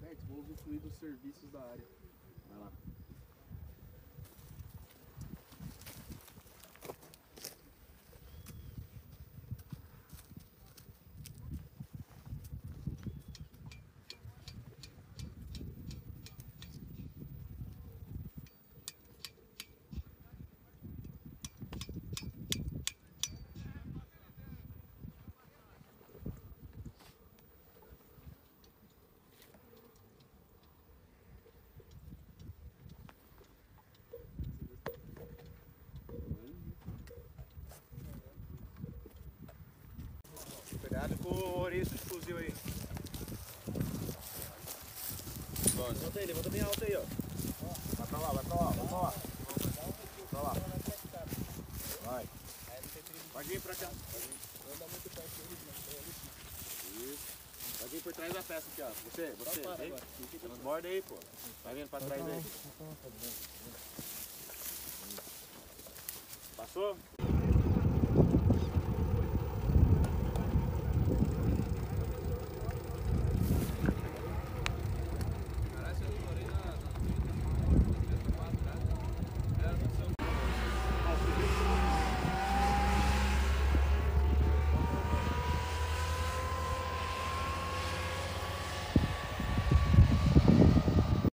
Certo, vou usufruir dos serviços da área. Vai lá. Cuidado com o ouriço de fuzil aí. Levanta aí, levanta bem alto aí, ó. Vai pra lá, vai pra lá, vai pra lá. Vai pra lá. Vai. Pode vir pra cá. Pode vir. Isso. Pode vir por trás da peça aqui, ó. Você, você. Vem. Transborda aí, pô. Vai vindo pra trás aí. Passou?